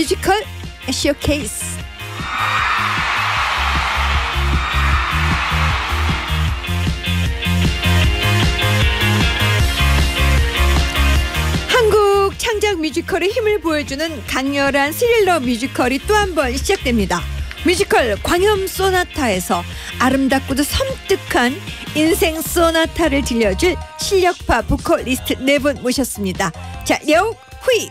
뮤지컬 쇼케이스 한국 창작 뮤지컬의 힘을 보여주는 강렬한 스릴러 뮤지컬이 또 한 번 시작됩니다. 뮤지컬 광염 소나타에서 아름답고도 섬뜩한 인생 소나타를 들려줄 실력파 보컬리스트 네 분 모셨습니다. 자, 려욱, 후이,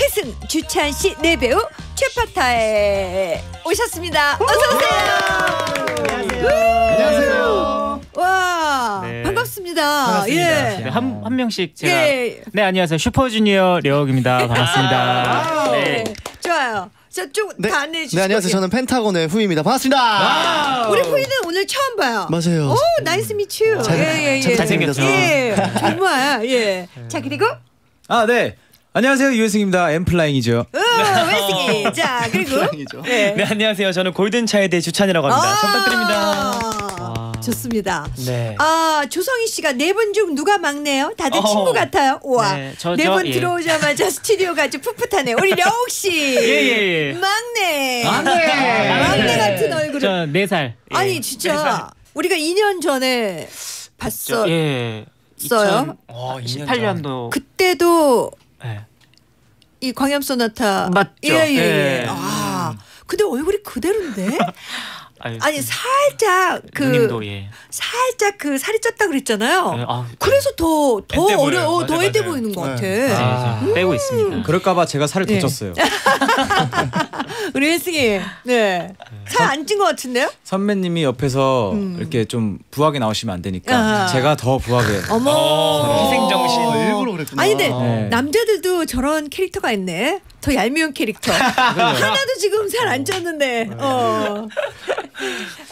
회승, 주찬 씨 네 배우 최파타에 오셨습니다. 어서 오세요. 안녕하세요. 와, 네. 반갑습니다. 반갑습니다. 예. 네, 한, 한 명씩 제가 예. 네 안녕하세요 슈퍼주니어 려욱입니다 반갑습니다. 아, 네. 네. 좋아요. 자, 좀다 네. 안내해 주시죠. 네 안녕하세요. 저는 펜타곤의 후이입니다. 반갑습니다. 우리 후이는 오늘 처음 봐요. 맞아요. 오, nice meet you. 잘- 예, 예, 잘 예. 잘생겼어요. 예, 정말. 예. 자, 그리고 아, 네. 안녕하세요. 유혜승입니다. 엠플라잉이죠. 어, 웨스기. 자, 그리고. 네. 네 안녕하세요 저는 골든차일드의 주찬이라고 합니다. 잘 부탁드립니다. 아, 좋습니다. 네. 아 조성희 씨가 네 분 중 누가 막내요? 다들 어. 친구 같아요. 우와. 네, 저- 네 저, 분 예. 들어오자마자 스튜디오가 아주 풋풋하네요. 우리 려욱 씨. 예, 예. 막내. 막내. 막내 같은 얼굴을. 저네 살. 예. 아니 진짜 우리가 2년 전에 봤어. 저, 예. 써요? 와, 2018년도. 그때도 예. 이 광염 소나타 맞죠. 예예 예, 예. 예. 아 근데 얼굴이 그대로인데 아니 살짝 그 누님도 예. 살짝 그 살이 쪘다 그랬잖아요. 네, 아, 그래서 더 더 어려. 어, 더 애돼. 보이는 것 네. 같아. 네, 좀 빼고 있습니다. 그럴까봐 제가 살을 네. 더 쪘어요. 우리 혜승이 네. 살 안 찐 것 같은데요? 선배님이 옆에서 음. 이렇게 좀 부하게 나오시면 안 되니까 아. 제가 더 부하게. 어머. 희생정신. 어, 그랬구나. 아니 근데 네. 남자들도 저런 캐릭터가 있네. 더 얄미운 캐릭터. 하나도 지금 살 안 쪘는데. 어.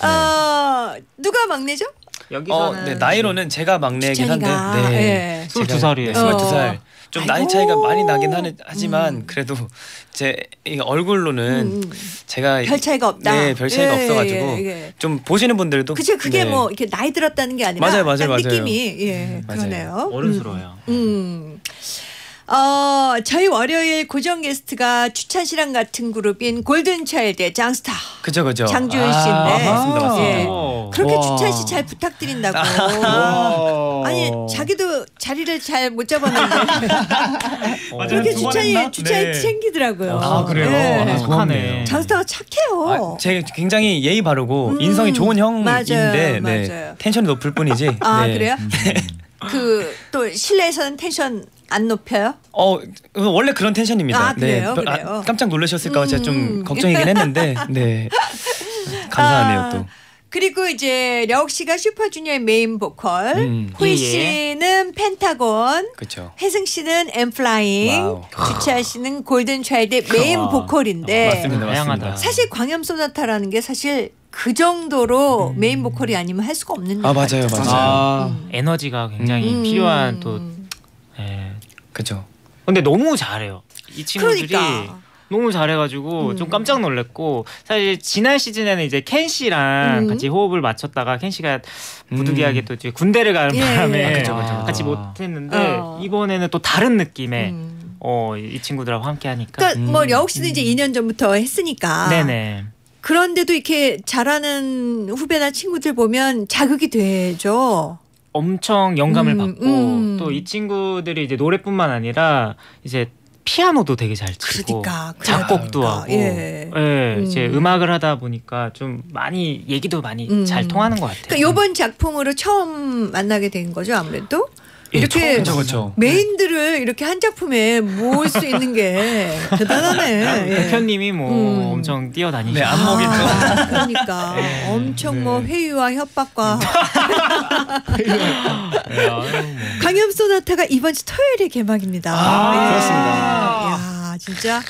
어. 누가 막내죠? 여기서는 어, 네 나이로는 제가 막내이긴 한데. 네, 예. 22살이에요. 네, 22살. 좀 나이 차이가. 많이 나긴 하는, 하지만 음. 그래도 제이 얼굴로는 음. 제가 별 차이가 없다. 네, 별 차이가 예, 없어가지고 예, 예. 좀 보시는 분들도 그죠 그게 네. 뭐 이렇게 나이 들었다는 게 아니라 맞아요, 맞아요, 딱 맞아요. 느낌이 예 맞아요. 그러네요. 어른스러워요. 음. 음. 어 저희 월요일 고정 게스트가 추찬 씨랑 같은 그룹인 골든 차일드의 장스타 그죠 그죠. 장주현 아, 씨인데 맞습니다, 맞습니다. 예. 오. 그렇게 와. 추찬 씨 잘 부탁드린다고. 와. 아니 자기도 자리를 잘 못 잡았는데 어, 그렇게 추찬이? 추찬이 네. 챙기더라고요. 아, 그래요? 예. 아, 착하네. 장스타가 착해요. 아, 제 굉장히 예의 바르고 음, 인성이 좋은 맞아요, 형인데 네, 맞아요. 텐션이 높을 뿐이지. 아 네. 그래요? 그 또 실내에서는 텐션 안 높여요? 어 원래 그런 텐션입니다. 아, 그래요? 네. 아, 그래요? 깜짝 놀라셨을까 봐 제가 음. 좀 걱정이긴 했는데 네 감사하네요 아, 또. 그리고 이제 려욱 씨가 슈퍼주니어의 메인 보컬, 음. 후이 예, 예. 씨는 펜타곤, 그렇죠. 회승 씨는 엔플라잉. 주찬 씨는 골든 차일드의 메인 아, 보컬인데 맞습니다, 다양하다. 맞습니다. 사실 광염 소나타라는 게 사실 그 정도로 메인 보컬이 아니면 할 수가 없는 아 맞아요. 맞아요. 아, 에너지가 굉장히 음. 필요한 또 예. 그죠. 근데 너무 잘해요. 이 친구들이 그러니까 너무 잘해가지고 음. 좀 깜짝 놀랐고 사실 지난 시즌에는 이제 켄 씨랑 음. 같이 호흡을 맞췄다가 켄 씨가 부득이하게 또 이제 군대를 가는 예, 바람에 예. 그죠, 그죠. 같이 아. 못했는데 어. 이번에는 또 다른 느낌의 음. 어, 이 친구들하고 함께 하니까 그러니까 뭐 음. 려욱 씨는 이제 2년 전부터 했으니까 네네 그런데도 이렇게 잘하는 후배나 친구들 보면 자극이 되죠. 엄청 영감을 음, 받고 음. 또이 친구들이 이제 노래뿐만 아니라 이제 피아노도 되게 잘 치고 그러니까 그래야 작곡도 되니까. 하고 예. 예, 이제 음. 음악을 하다 보니까 좀 많이 얘기도 많이 음. 잘 통하는 것 같아요. 그러니까 이번 작품으로 처음 만나게 된 거죠 아무래도 예, 이렇게 그죠 그죠. 메인들을 이렇게 한 작품에 모을 수 있는 게 대단하네. 예. 대표님이 뭐 음. 엄청 뛰어다니죠. 네, 안목이 아, 그러니까 네. 엄청 뭐 회유와 협박과 네, 아유, 뭐. 강염 소나타가 이번 주 토요일에 개막입니다. 아, 예. 그렇습니다. 야 진짜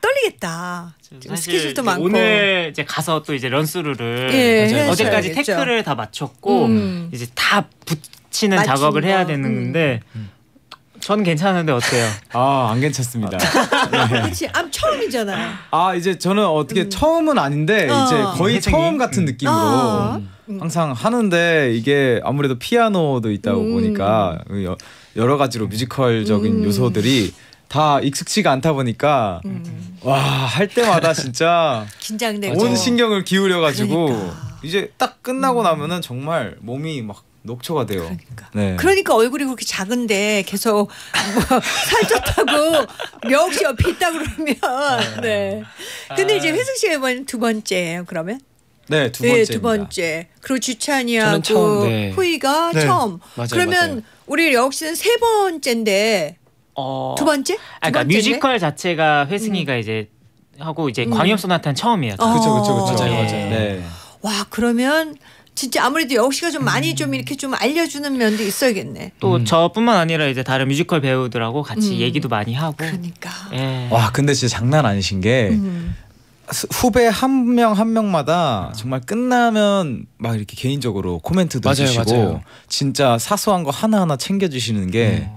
떨리겠다. 스케줄도 많고. 오늘 이제 가서 또 이제 런스루를 예. 어제까지. 태클을 다 마쳤고 음. 이제 다 붙 맞춘 작업을 해야 거. 음. 되는데 전 괜찮은데 어때요? 아, 안 괜찮습니다. 그렇지. 아 처음이잖아요. 아, 이제 저는 어떻게 처음은 아닌데 어. 이제 거의? 처음 같은 음. 느낌으로 어. 항상 하는데 이게 아무래도 피아노도 있다고 음. 보니까 여- 여러 가지로 뮤지컬적인 음. 요소들이 다 익숙치가 않다 보니까 음, 와할 때마다 진짜 긴장되고. 온 신경을 기울여 가지고 그러니까. 이제 딱 끝나고 나면은 정말 몸이 막 녹초가 돼요. 그러니까. 네. 그러니까 얼굴이 그렇게 작은데 계속 뭐 살쪘다고 역시 옆에 있다 그러면 네. 근데 이제 회승 씨가 이번 두 번째예요. 그러면 네, 두 네, 번째입니다. 두 번째. 그리고 주찬이하고 처음, 네. 후이가 네. 처음. 맞아요, 그러면 맞아요. 우리 역 씨는 세 번째인데 어, 두 번째? 두 아, 그러니까 번째인데? 뮤지컬 자체가 회승이가 이제 하고 이제 광염 소나타는 처음이었죠. 어. 그렇죠, 그렇죠, 그렇죠. 맞아요, 맞아요. 네. 와 그러면 진짜 아무래도 역 씨가 좀 많이 좀 이렇게 좀 알려주는 면도 있어야겠네. 또 저뿐만 아니라 이제 다른 뮤지컬 배우들하고 같이 음. 얘기도 많이 하고. 그러니까. 예. 와, 근데 진짜 장난 아니신 게 음. 수- 후배 한 명 한 명마다 정말 끝나면 막 이렇게 개인적으로 코멘트도 맞아요, 해주시고 맞아요. 진짜 사소한 거 하나 하나 챙겨주시는 게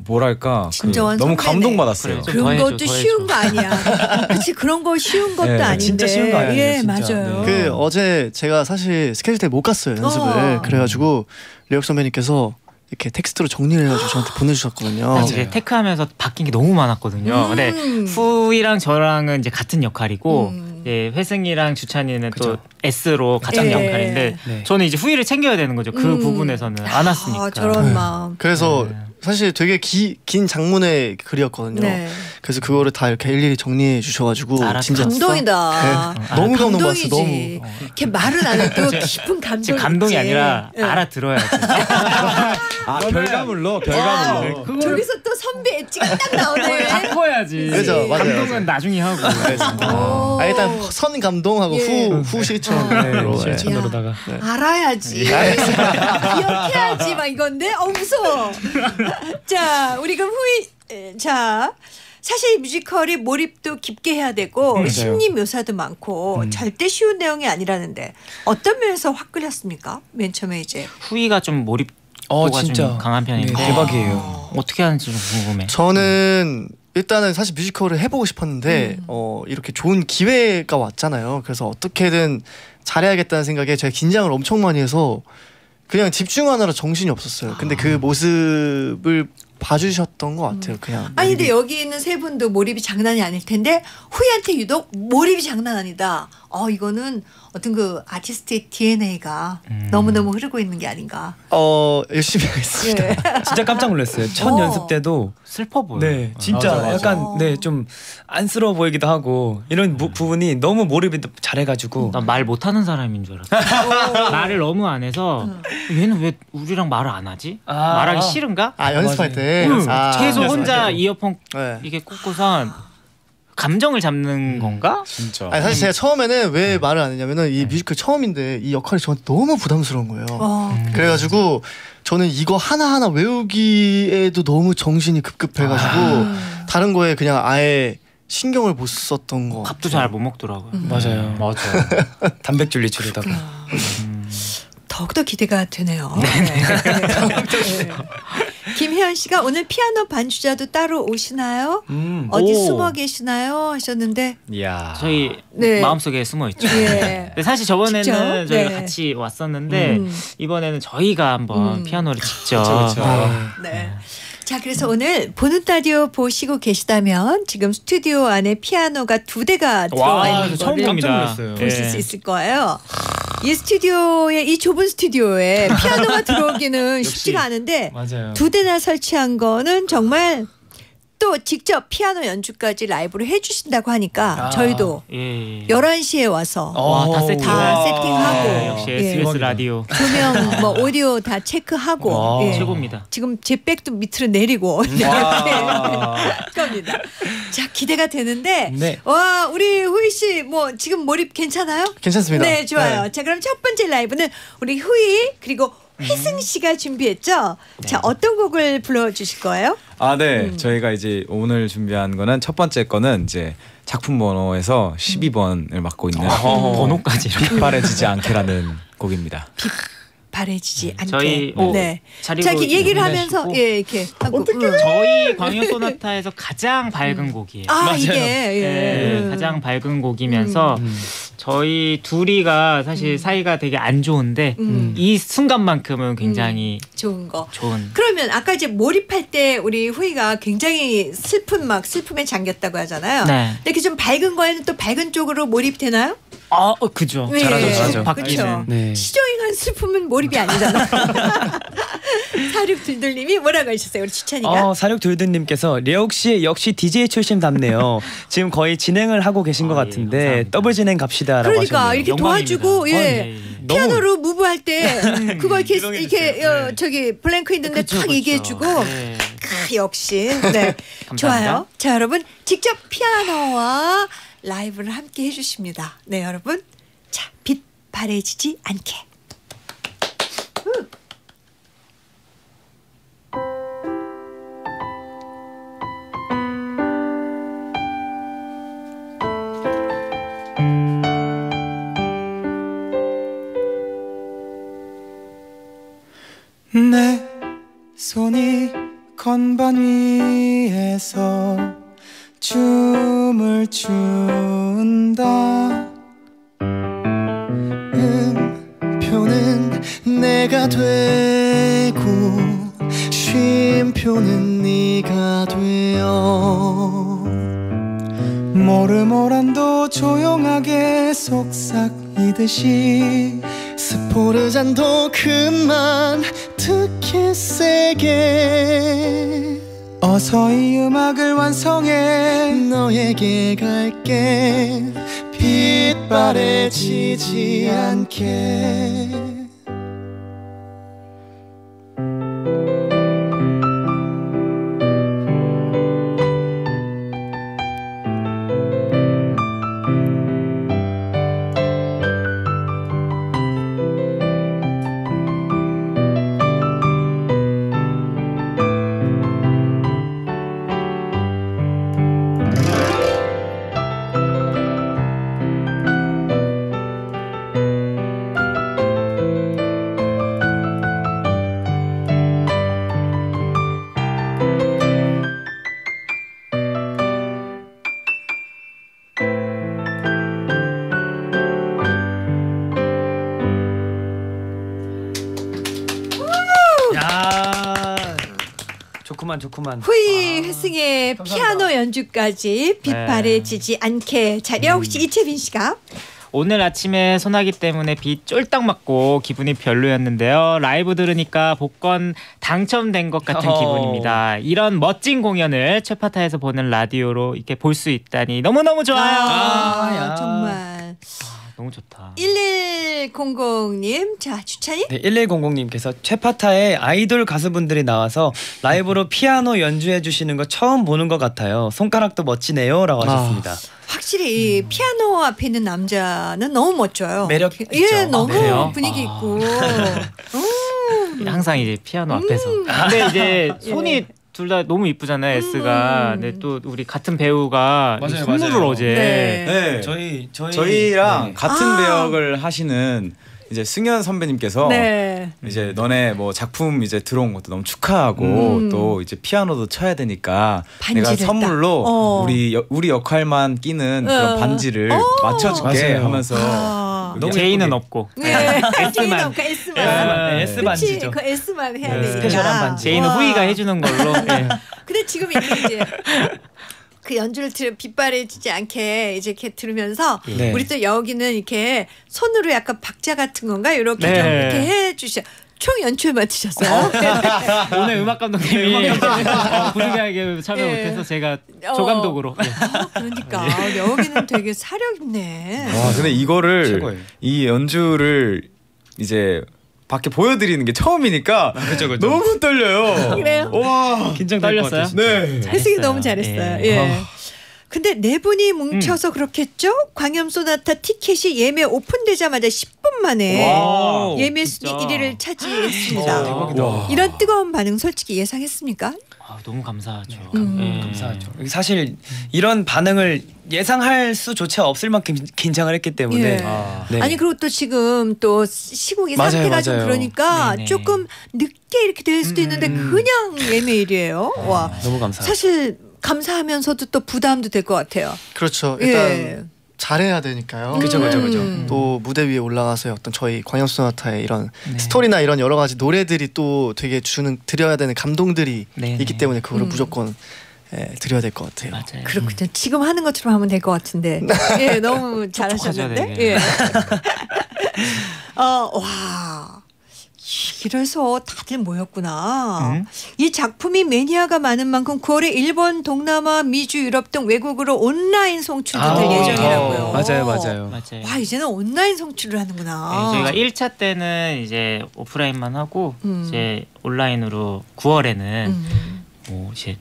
뭐랄까 그 너무 선배네. 감동받았어요. 그래, 좀 그런 것도 더해줘. 쉬운 거 아니야. 그렇지 그런 거 쉬운 것도 네, 아닌데. 진짜 쉬운 거 아니에요, 예, 진짜. 맞아요. 네. 그 어제 제가 사실 스케줄 때못 갔어요 연습을. 어. 그래가지고 레옥 선배님께서 이렇게 텍스트로 정리를 해가지고 저한테 보내주셨거든요. 이제 테크하면서 바뀐 게 너무 많았거든요. 근데 음. 후이랑 저랑은 이제 같은 역할이고 음. 예, 회승이랑 주찬이는 또 그죠. S로 같은 예. 역할인데 네. 저는 이제 후이를 챙겨야 되는 거죠. 그 음. 부분에서는 안 왔으니까. 아, 저런 마음. 그래서 네. 사실 되게 기, 긴 장문의 글이었거든요. 네. 그래서 그거를 다 이렇게 일일이 정리해 주셔가지고 알았어. 진짜 감동이다. 네. 너무 감동이지. 감동 받았어. 너무. 이렇게 말을 안 해도 깊은 지금 감동이 있지. 아니라 예. 알아들어야지. 아 결과물로 결과물로. 그걸 저기서 또 선배 엣지가 딱 나오네. 바꿔야지. 그죠, 맞아요, 감동은 맞아요. 나중에 하고. 오. 아, 일단 선 감동하고 예. 후, 후 실천으로. 네, 예. 실천으로다가 알아야지. 기억해야지 막 이건데 어 무서워. 자 우리 그럼 후이 에, 자 사실 뮤지컬이 몰입도 깊게 해야 되고 맞아요. 심리 묘사도 많고 절대 쉬운 내용이 아니라는데 어떤 면에서 확 끌렸습니까? 맨 처음에 이제 후이가 좀 몰입도가 어 진짜 좀 강한 편인데 네, 대박이에요. 어떻게 하는지 좀 궁금해. 저는 일단은 사실 뮤지컬을 해보고 싶었는데 음. 어, 이렇게 좋은 기회가 왔잖아요. 그래서 어떻게든 잘해야겠다는 생각에 제가 긴장을 엄청 많이 해서 그냥 집중하느라 정신이 없었어요. 근데 그 모습을 봐주셨던 것 같아요. 그냥 아니 근데. 여기 있는 세 분도 몰입이 장난이 아닐 텐데 후이한테 유독 몰입이 장난 아니다. 어 이거는 어떤 그 아티스트의 DNA가 음. 너무 너무 흐르고 있는 게 아닌가. 어 열심히 하겠습니다. 예. 진짜 깜짝 놀랐어요. 첫 어. 연습 때도 슬퍼 보여. 네 진짜 맞아, 맞아. 약간 어. 네좀 안쓰러워 보이기도 하고 이런 부, 부분이 너무 몰입이 잘해가지고 난말 못하는 사람인 줄 알았어. 말을 너무 안 해서 얘는 왜 우리랑 말을 안 하지? 아. 말하기 싫은가? 아 연습할 때 응. 아, 계속 연습할 혼자 때. 이어폰 네. 이게 꽂고선 감정을 잡는 건가? 진짜. 아니 사실 제가 처음에는 왜 말을 안 했냐면은 이 뮤지컬 처음인데 이 역할이 저한테 너무 부담스러운 거예요. 어. 그래가지고 저는 이거 하나 하나 외우기에도 너무 정신이 급급해가지고 다른 거에 그냥 아예 신경을 못 썼던 거. 밥도 잘 못 먹더라고요. 맞아요. 맞아. 단백질 리출에다가 음. 더욱더 기대가 되네요. 네. 네. 김혜연 씨가 오늘 피아노 반주자도 따로 오시나요? 음. 어디 오. 숨어 계시나요? 하셨는데 이야. 저희 네. 마음속에 숨어 있죠. 예. 근데 사실 저번에는 직접? 저희가 네. 같이 왔었는데 음. 이번에는 저희가 한번 음. 피아노를 직접 그쵸, 그쵸. 네. 자, 그래서 오늘 보는 라디오 보시고 계시다면 지금 스튜디오 안에 피아노가 두 대가 들어와 와, 있는 처음 거를. 보실 예. 수 있을 거예요. 이 스튜디오에 이 좁은 스튜디오에 피아노가 들어오기는 쉽지가 않은데 맞아요. 두 대나 설치한 거는 정말 또 직접 피아노 연주까지 라이브로 해주신다고 하니까 아. 저희도 예. 예. 11시에 와서 어. 와, 다 세팅. 다 세팅 하고 네, 역시 예. SBS. 라디오 조명 뭐 오디오 다 체크하고 와. 예. 최고입니다. 지금 제 백도 밑으로 내리고 와. 할 겁니다. 자 기대가 되는데 네. 와 우리 후이 씨 뭐 지금 몰입 괜찮아요? 괜찮습니다. 네 좋아요. 네. 자 그럼 첫 번째 라이브는 우리 후이 그리고 회승 씨가 준비했죠. 자 어떤 곡을 불러주실 거예요? 아, 네. 음. 저희가 이제 오늘 준비한 거는 첫 번째 거는 이제 작품 번호에서 12번을 맡고 있는 번호까지 이렇게. 빛바래지지 않게라는 곡입니다. 바래지지 않게. 저희 어, 네. 자 이렇게 얘기를 하면서. 예 이렇게 하고 음. 저희 광역 소나타에서 가장 밝은 곡이에요. 아 맞아요. 이게 예. 네, 음. 가장 밝은 곡이면서 저희 둘이가 사실 사이가 되게 안 좋은데 음. 이 순간만큼은 굉장히 좋은 거. 좋은. 그러면 아까 이제 몰입할 때 우리 후이가 굉장히 슬픈 막 슬픔에 잠겼다고 하잖아요. 네. 근데 이렇게 좀 밝은 거에는 또 밝은 쪽으로 몰입되나요? 아, 어, 그죠. 네. 잘하죠, 잘하죠. 그렇죠. 네. 시종이한 슬픔은 몰입이 아니잖아. 사륙 들들님이 뭐라고 하셨어요, 우리 추찬이가? 어, 사륙 돌든님께서 레옥 씨 역시 DJ 출신답네요. 지금 거의 진행을 하고 계신 것 아, 예, 같은데 감사합니다. 더블 진행 갑시다 라고 그러니까 하셨네요. 이렇게 영광입니다. 도와주고 예. 어, 네. 피아노로 무브할 때 그거 이렇게. 이렇게 어, 네. 저기 블랭크 있는데 그쵸, 탁 그쵸. 얘기해주고 네. 크, 역시 네 좋아요. 자 여러분 직접 피아노와 라이브를 함께 해주십니다. 네 여러분 자 빛 바래지지 않게. 손이 건반 위에서 춤을 춘다. 음표는 내가 되고 쉼표는 네가 되어 모르모란도 조용하게 속삭이듯이 스포르잔도 그만 듣기 세게 어서 이 음악을 완성해. 너에게 갈게. 빛바래지지 않게 좋구만 좋구만 후이 회승의 피아노 연주까지 빛 네. 바래지지 않게 자려 혹시 이채빈 씨가 오늘 아침에 소나기 때문에 비 쫄딱 맞고 기분이 별로였는데요. 라이브 들으니까 복권 당첨된 것 같은 어허. 기분입니다. 이런 멋진 공연을 최파타에서 보는 라디오로 이렇게 볼 수 있다니 너무너무 좋아요. 아, 야. 정말 너무 좋다. 1100님 자 추찬이 네, 1100님께서 최파타에 아이돌 가수분들이 나와서 라이브로 피아노 연주해 주시는 거 처음 보는 것 같아요. 손가락도 멋지네요라고 아. 하셨습니다. 확실히 이 피아노 앞에 있는 남자는 너무 멋져요. 매력 예, 있죠. 너무 아? 분위기 아. 있고. 항상 이제 피아노 앞에서. 근데 이제 손이 예. 둘 다 너무 이쁘잖아요. S가. 음. 근데 또 우리 같은 배우가 맞아요, 선물을 맞아요. 어제 네. 네. 저희 저희 저희랑 네. 같은 아. 배역을 하시는 이제 승현 선배님께서 네. 이제 너네 뭐 작품 이제 들어온 것도 너무 축하하고 음. 또 이제 피아노도 쳐야 되니까 내가 선물로 딱. 어. 우리 여- 우리 역할만 끼는 어. 그런 반지를 맞춰줄게 맞아요. 하면서 아. 너무 제이는 예쁘게. 없고 네. S만. S만. 그 S만. S만, 네, 반지죠. 그 S만 해야 네. 되니까. 스페셜한 반지. 와. 후이가 해주는 걸로. 예. 근데 지금 이제 그 연주를 들 빛바래지지 않게 이제 이렇게 들으면서 네. 우리 또 여기는 이렇게 손으로 약간 박자 같은 건가 이렇게 네. 좀 이렇게 해주셔. 총 연출 맡으셨어요. 오늘 음악 감독님이 어, 부득이하게 참여 예. 못해서 제가 어. 조감독으로. 예. 아, 그러니까 여기는 되게 사력 있네. 와 근데 이거를 최고예요. 이 연주를 이제 밖에 보여드리는 게 처음이니까 그죠, 그죠. 너무 떨려요. 그래요? 와. 긴장될 것 떨렸어요? 네. 혜승이 너무 잘했어요. 예. 예. 근데 네 분이 뭉쳐서 그렇겠죠? 광염 소나타 티켓이 예매 오픈되자마자 10분 만에 와, 예매 진짜. 순위 1위를 차지했습니다. 어, 대박이다. 와. 이런 뜨거운 반응 솔직히 예상했습니까? 아, 너무 감사하죠. 음. 예. 감사하죠. 사실 이런 반응을 예상할 수조차 없을 만큼 긴장을 했기 때문에 예. 아. 네. 아니 그리고 또 지금 또 시국이 맞아요, 상태가 좀 맞아요. 그러니까 네네. 조금 늦게 이렇게 될 수도 있는데 음. 그냥 예매일이에요. 와 너무 감사하죠. 사실 감사하면서도 또 부담도 될 것 같아요. 그렇죠. 일단 예. 잘해야 되니까요. 그죠, 그죠, 그죠. 음. 또 무대 위에 올라가서의 어떤 저희 광염 소나타의 이런 네. 스토리나 이런 여러 가지 노래들이 또 되게 주는 드려야 되는 감동들이 네, 있기 네. 때문에 그거를 음. 무조건 예, 드려야 될 것 같아요. 맞아요. 그렇군요. 지금 하는 것처럼 하면 될 것 같은데. 예, 너무 잘하셨는데. 예. 어, 와. 이래서 다들 모였구나. 음. 이 작품이 매니아가 많은 만큼 9월에 일본, 동남아, 미주, 유럽 등 외국으로 온라인 송출도 아, 될 예정이라고요. 어, 맞아요, 맞아요. 맞아요. 와 이제는 온라인 송출을 하는구나. 네, 저희가 1차 때는 이제 오프라인만 하고 음. 이제 온라인으로 9월에는 음. 뭐 이제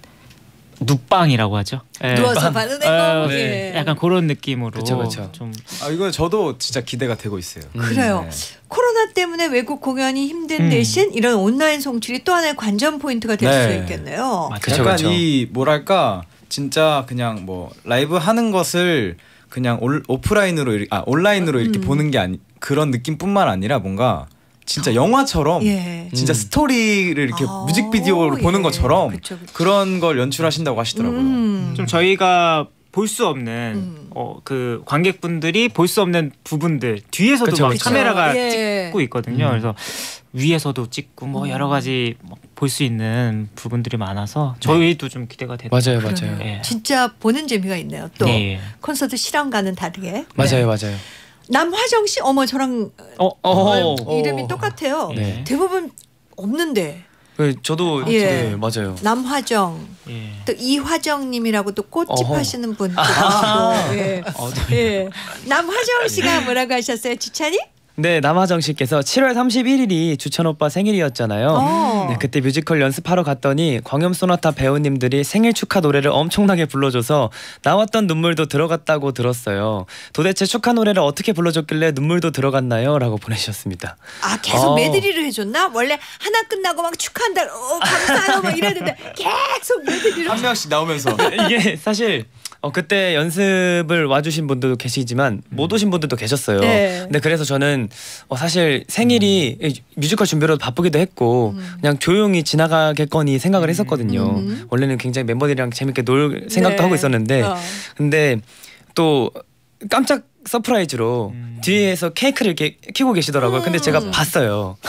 눕방이라고 하죠. 예. 누워서 받는 거. 어, 예. 약간 그런 느낌으로 그쵸, 그쵸. 좀 아 이거 저도 진짜 기대가 되고 있어요. 음, 그래요. 네. 코로나 때문에 외국 공연이 힘든 음. 대신 이런 온라인 송출이 또 하나의 관전 포인트가 될 네. 수 있겠네요. 맞아요. 그쵸, 약간 그쵸. 이 뭐랄까 진짜 그냥 뭐 라이브 하는 것을 그냥 올, 오프라인으로 아 온라인으로 이렇게 음. 보는 게 아니 그런 느낌뿐만 아니라 뭔가 진짜 영화처럼 예. 진짜 음. 스토리를 이렇게 아, 뮤직비디오로 보는 예. 것처럼 그쵸, 그쵸. 그런 걸 연출하신다고 하시더라고요. 음. 좀 저희가 볼 수 없는 음. 어, 그 관객분들이 볼 수 없는 부분들 뒤에서도 그쵸, 막 그쵸. 카메라가 예. 찍고 있거든요. 음. 그래서 위에서도 찍고 뭐 음. 여러 가지 볼 수 있는 부분들이 많아서 저희도 좀 기대가 되는 맞아요. 맞아요. 예. 진짜 보는 재미가 있네요. 또 네. 콘서트 실황과는 다르게. 맞아요, 네. 맞아요. 남화정 씨 어머 저랑 어, 어, 어. 이름이 똑같아요. 네. 대부분 없는데 그 저도 예. 네, 맞아요. 남화정 예. 또 이화정님이라고 또 꽃집 어허. 하시는 분도 계시고 예. 어, 예. 남화정 씨가 뭐라고 하셨어요, 주찬이? 네, 남하정 씨께서 7월 31일이 주천 오빠 생일이었잖아요. 어. 네, 그때 뮤지컬 연습하러 갔더니 광염 소나타 배우님들이 생일 축하 노래를 엄청나게 불러줘서 나왔던 눈물도 들어갔다고 들었어요. 도대체 축하 노래를 어떻게 불러줬길래 눈물도 들어갔나요? 라고 보내주셨습니다. 아 계속 어. 메들리를 해줬나? 원래 하나 끝나고 막 축하한다, 어, 감사해요, 막 이랬는데 계속 메들리를. 한 명씩 나오면서 이게 사실 어, 그때 연습을 와주신 분들도 계시지만 못 오신 분들도 계셨어요. 네. 근데 그래서 저는 어, 사실 생일이 이 뮤지컬 준비로 바쁘기도 했고 음. 그냥 조용히 지나가겠거니 생각을 했었거든요. 음. 원래는 굉장히 멤버들이랑 재밌게 놀 생각도 네. 하고 있었는데 어. 근데 또 깜짝 surprise로 음. 뒤에서 케이크를 이렇게 키고 계시더라고요. 근데 제가 음. 봤어요.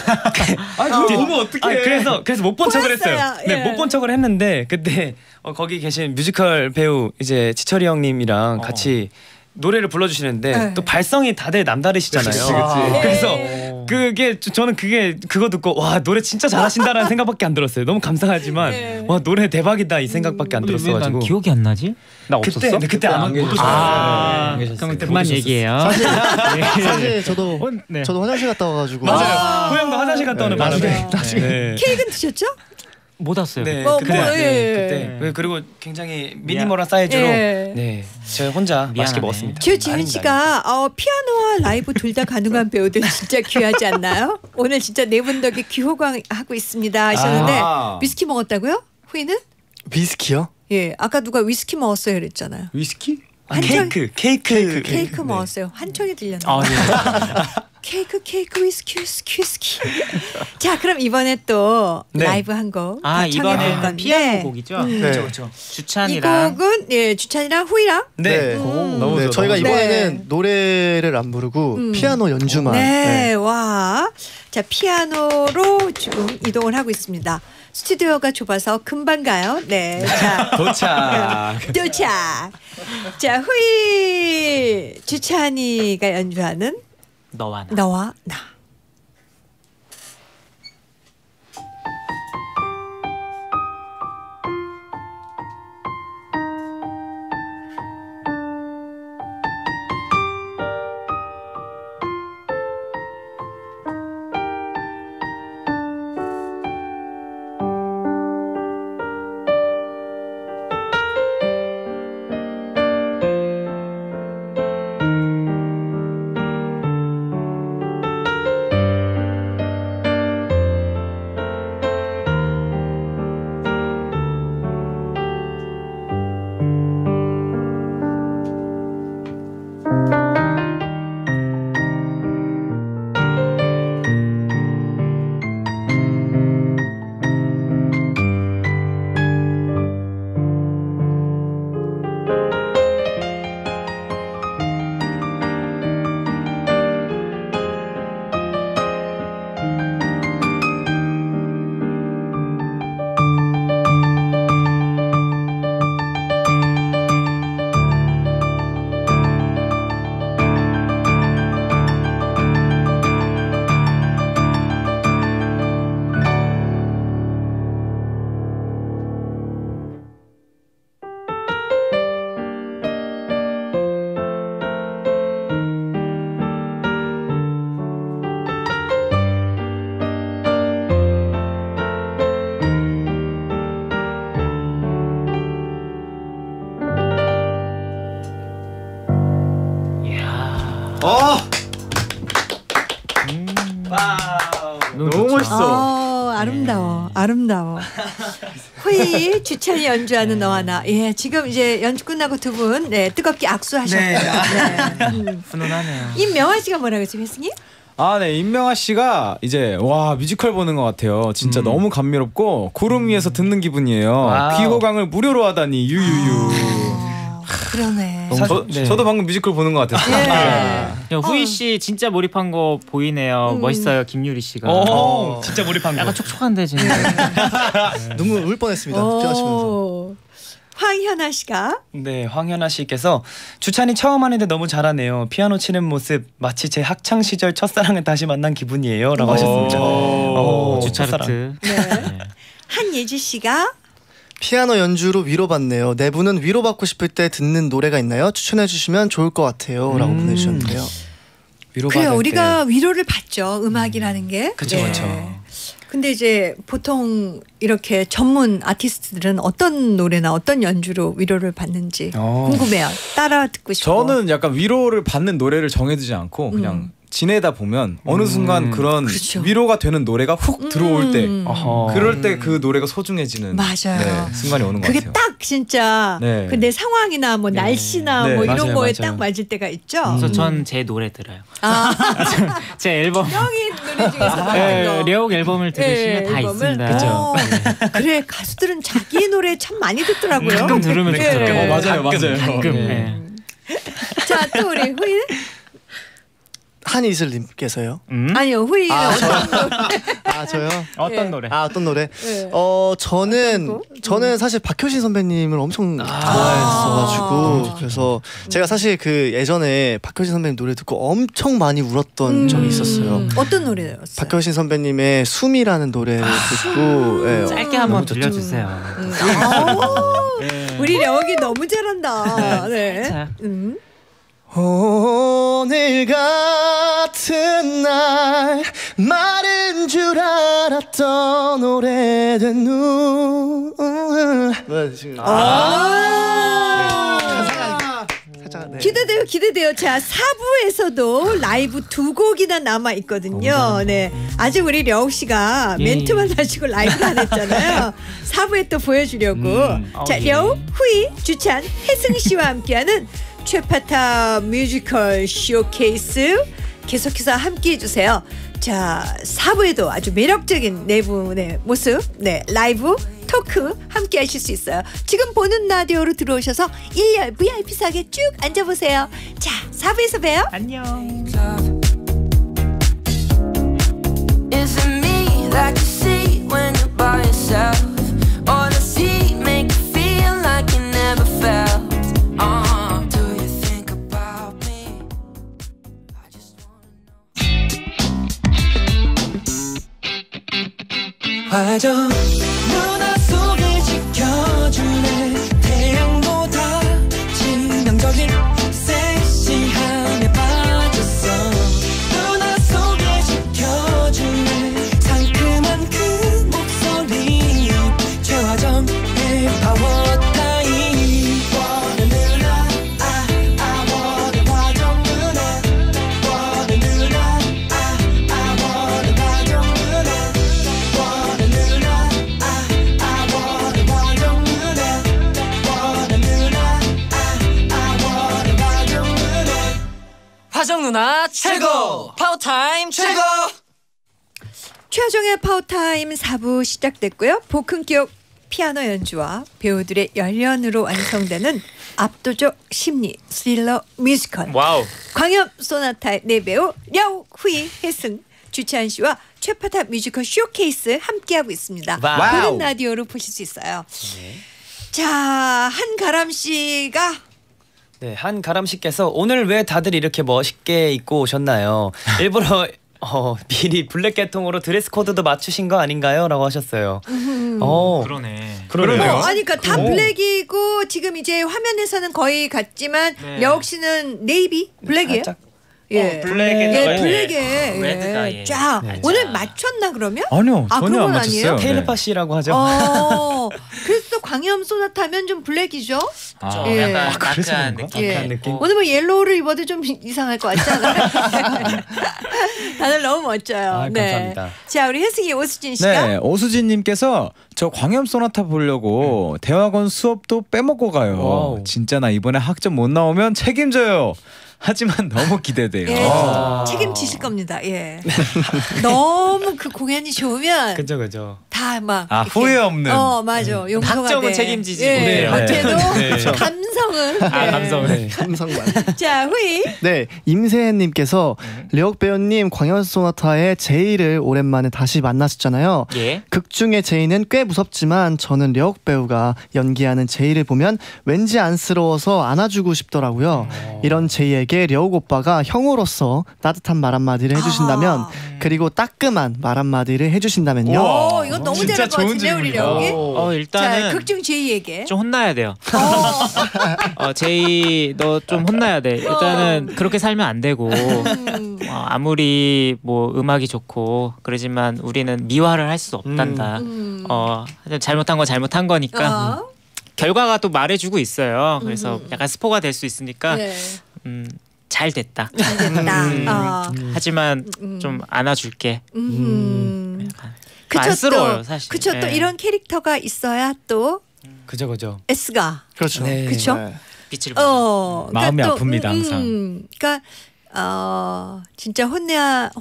아 이거 보면 어떡해 아, 그래서 그래서 못 본 척을 했어요. 보였어요. 네, 예. 못본 척을 했는데 그때 어, 거기 계신 뮤지컬 배우 이제 지철이 형님이랑 어. 같이 노래를 불러주시는데 네. 또 발성이 다들 남다르시잖아요. 그치, 그치. 아. 그래서 예. 그게 저- 저는 그게 그거 듣고 와 노래 진짜 잘하신다라는 생각밖에 안 들었어요. 너무 감사하지만 예. 와 노래 대박이다 이 생각밖에 안왜 들었어가지고 난 기억이 안 나지? 나 없었어? 그때 그때 안 계셨어요. 아, 네. 그럼 그만 못 얘기해요. 사실, 사실 저도 어, 네. 저도 화장실 갔다 와가지고 맞아요. 아. 고향도 화장실 갔다 오는 네, 바람에 나중에, 나중에. 네. 케이크는 드셨죠? 못 왔어요. 네, 뭐, 그때, 뭐, 네, 예. 그때 네, 그리고 굉장히 미니멀한 미안. 사이즈로 예. 네, 제가 혼자 맛있게 미안하네. 먹었습니다. 주지훈 아닙니다, 씨가 어, 피아노와 라이브 둘 다 가능한 배우들 진짜 귀하지 않나요? 오늘 진짜 네 분 덕에 귀호강하고 있습니다 하셨는데 아. 위스키 먹었다고요? 후이는? 위스키요? 예, 아까 누가 위스키 먹었어요 그랬잖아요. 위스키? 아, 한철- 케이크, 케이크, 케이크 네. 먹었어요. 한청이 들렸나? 아, 네. 케이크 케이크 위스키 위스키 위스키. 자, 그럼 이번에 또 네. 라이브 한 곡 아 청해 볼 이번에는 건데 피아노 곡이죠. 음. 네. 그렇죠. 이 주찬이랑 곡은 예, 주찬이랑 후이랑 네. 네. 음. 너무 네, 좋아, 저희가 이번에는 네. 노래를 안 부르고 음. 피아노 연주만 네, 와. 자, 피아노로 지금 이동을 하고 있습니다. 스튜디오가 좁아서 금방 가요. 네. 자, 도착. 도착. 자, 후이 주찬이가 연주하는 너와 나. 너와 나. 후이 주찬이 연주하는 너와 나. 예, 지금 이제 연주 끝나고 두 분 네, 뜨겁게 악수하셨고요. 네. 음. 훈훈하네요. 임명아 씨가 뭐라고 했죠, 회승님? 아, 네. 임명아 씨가 이제 와, 뮤지컬 보는 것 같아요. 진짜 음. 너무 감미롭고 구름 위에서 듣는 기분이에요. 와우. 귀호강을 무료로 하다니 유유유. 어, 그러네. 사- 저, 네. 저도 방금 뮤지컬 보는 것 같았어요. 예. 야, 후이 씨 진짜 몰입한 거 보이네요. 음. 멋있어요, 김유리 씨가. 오, 진짜 몰입한 거. 약간 촉촉한데 진짜. 눈물 울 뻔했습니다. 피아시면서. 오. 황현아 씨가 네, 황현아 씨께서 주찬이 처음 하는데 너무 잘하네요. 피아노 치는 모습 마치 제 학창 시절 첫사랑을 다시 만난 기분이에요.라고 하셨습니다. 오, 오, 주차르트. 네. 한예지 씨가 피아노 연주로 위로받네요. 네 분은 위로받고 싶을 때 듣는 노래가 있나요? 추천해 주시면 좋을 것 같아요. 라고 음. 보내주셨는데요. 그래요. 때. 우리가 위로를 받죠. 음악이라는 게. 그쵸, 네. 근데 이제 보통 이렇게 전문 아티스트들은 어떤 노래나 어떤 연주로 위로를 받는지 어. 궁금해요. 따라 듣고 싶고. 저는 약간 위로를 받는 노래를 정해두지 않고 그냥 음. 지내다 보면 어느 음. 순간 그런 그렇죠. 위로가 되는 노래가 훅 들어올 때 음. 그럴 때 그 노래가 소중해지는 맞아요. 네, 순간이 오는 것 그게 같아요. 딱 진짜 네. 그내 상황이나 뭐 날씨나 네. 뭐 이런 맞아요, 거에 맞아요. 딱 맞을 때가 있죠. 그래서 전 제 노래 들어요. 아, 제 앨범. 형이 노래 중에서 네, 같은 거. 레옥 앨범을 들으시면 예, 다 앨범을? 있습니다. 어, 그래 가수들은 자기 노래 참 많이 듣더라고요. 가끔 들으면 예. 좋더라고요. 어, 맞아요, 맞아요. 가끔. 네. 네. 자, 또 우리 후이 한이슬님께서요. 음? 아니요 후이는 아, 어떤 노래? 아 저요? 어떤 예. 노래? 아 어떤 노래? 예. 어 저는? 저는 사실 박효신 선배님을 엄청 아. 좋아했어가지고 그래서 제가 사실 그 예전에 박효신 선배님 노래 듣고 엄청 많이 울었던 적이 있었어요. 음, 어떤 노래였어요? 박효신 선배님의 숨이라는 노래를 듣고 예, 짧게 한번. 들려주세요. 음. 아, 네. 우리 려욱이 너무 잘한다. 네. 살짝. 음. 오늘 같은 날 마른 줄 알았던 오래된 눈. 네, 지금 아. 살짝 네. 기대돼요, 기대돼요. 자, 4부에서도 라이브 두 곡이나 남아 있거든요. 네. 아직 우리 려욱 씨가 예. 멘트만 하시고 라이브 안 했잖아요. 4부에 또 보여주려고. 음. 자, 어, 예. 려욱, 후이, 주찬, 회승 씨와 함께하는 최파타 뮤지컬 쇼케이스 계속해서 함께 해주세요. 자, 4부에도 아주 매력적인 네 분의 모습, 네, 라이브, 토크 함께 하실 수 있어요. 지금 보는 라디오로 들어오셔서 1열 VIP석에 쭉 앉아보세요. 자, 4부에서 봬요. 안녕. Is it me that you see when you're by yourself? 시작됐고요. 고품격 피아노 연주와 배우들의 열연으로 완성되는 압도적 심리 스릴러 뮤지컬 와우. 광염 소나타의 네 배우 려욱 후이 회승 주찬 씨와 최파타 뮤지컬 쇼케이스 함께하고 있습니다. 와우. 보는 라디오로 보실 수 있어요. 자 한가람 씨가 네, 한가람 씨께서 오늘 왜 다들 이렇게 멋있게 입고 오셨나요? 일부러 어, 미리 블랙 계통으로 드레스 코드도 맞추신 거 아닌가요?라고 하셨어요. 어, 그러네. 그러네요. 어, 아니 그러니까 다 오. 블랙이고 지금 이제 화면에서는 거의 같지만 네. 려욱 씨는 네이비 블랙이에요. 살짝 예. 어, 블랙에 예, 네. 블랙에 레드가, 예. 예. 쫙 네. 오늘 맞췄나 그러면? 아니요 아, 전혀 그건 안 아니에요? 맞췄어요. 네. 텔레파시라고 하죠. 어, 그래서 광염 소나타면 좀 블랙이죠. 아, 좀 예. 약간 아, 그래서 그런가? 느낌. 예. 느낌? 어, 오늘 뭐 옐로우를 입어도 좀 이상할 것 같지 않아요? 다들 너무 멋져요. 아, 네. 감사합니다. 자, 우리 회승이 오수진 씨가 네, 오수진님께서 저 광염 소나타 보려고 대학원 수업도 빼먹고 가요. 와우. 진짜 나 이번에 학점 못 나오면 책임져요. 하지만 너무 기대돼요. 예, 아. 책임지실 겁니다. 예. 너무 그 공연이 좋으면 그죠 그죠. 다막 아, 후회 없는. 어 맞아 용서가 학점은 돼. 책임지지 예, 못해요. 못해도 네. 감성은 아 예. 감성을. 감성만. 자 후이 네, 임세혜님께서 려욱 배우님 광연 소나타의 제이를 오랜만에 다시 만났었잖아요. 예. 극 중의 제이는 꽤 무섭지만 저는 려욱 배우가 연기하는 제이를 보면 왠지 안쓰러워서 안아주고 싶더라고요. 이런 제이 에게 려욱 오빠가 형으로서 따뜻한 말 한마디를 해주신다면 아. 그리고 따끔한 말 한마디를 해주신다면요. 오 이건 너무 진짜 잘할 것 좋은 같은데 우리 질문이다. 려욱이 어자 일단은 극중 제이에게 좀 혼나야 돼요. 어, 어 제이 너 좀 혼나야 돼. 일단은 그렇게 살면 안 되고 음, 어, 아무리 뭐 음악이 좋고 그러지만 우리는 미화를 할 수 없단다. 음. 어 잘못한 거 잘못한 거니까 어, 결과가 또 말해주고 있어요. 그래서 음. 약간 스포가 될 수 있으니까 네, 음, 잘 됐다. 잘 됐다. 음. 어, 하지만 음. 좀 안아줄게. 음. 그쵸, 안쓰러워요 또, 사실. 그쵸 또 예. 이런 캐릭터가 있어야 또 그죠 그죠. S가 그렇죠. 네. 그쵸? 네. 빛을. 어, 마음이 또, 아픕니다, 항상. 음, 그러니까 어, 진짜 혼내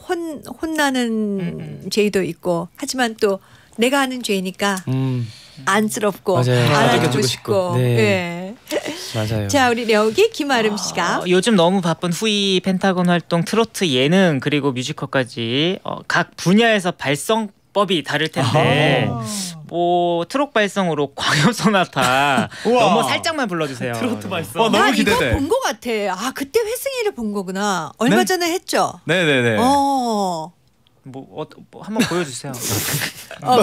혼 혼나는 음, 죄도 있고 하지만 또 내가 하는 죄니까 음 안쓰럽고 다독여주고 싶고. 네. 예. 맞아요. 자 우리 려욱이 김아름 씨가 어, 요즘 너무 바쁜 후이 펜타곤 활동 트로트 예능 그리고 뮤지컬까지 어, 각 분야에서 발성 법이 다를 텐데 뭐 트롯 발성으로 광염 소나타. 너무 살짝만 불러주세요. 트로트 발성. 어, 너무 나 기대돼. 이거 본것 같아. 아 그때 회승이를 본 거구나. 얼마 네? 전에 했죠. 네네네. 어. 뭐, 어, 뭐 한번 보여주세요. 어,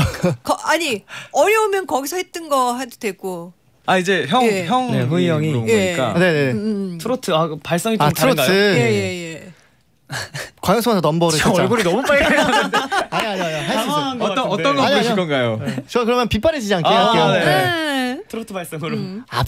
거, 아니 어려우면 거기서 했던 거 해도 되고. 아 이제 형 예. 형 네, 후이 형이. 예. 거니까. 네네. 음. 트로트 아 발성이 좀 아 다른가요? 트로트. 예예 예. 광연 소나타 넘버를 저. 얼굴이 너무 빨개요. 아니 아니 아니 할수 있어요. 어떤 어떤 거 아니요. 건가요? 저 그러면 빛바래지지 않게 아, 할게요. 네. 네. 트로트 발성으로. 아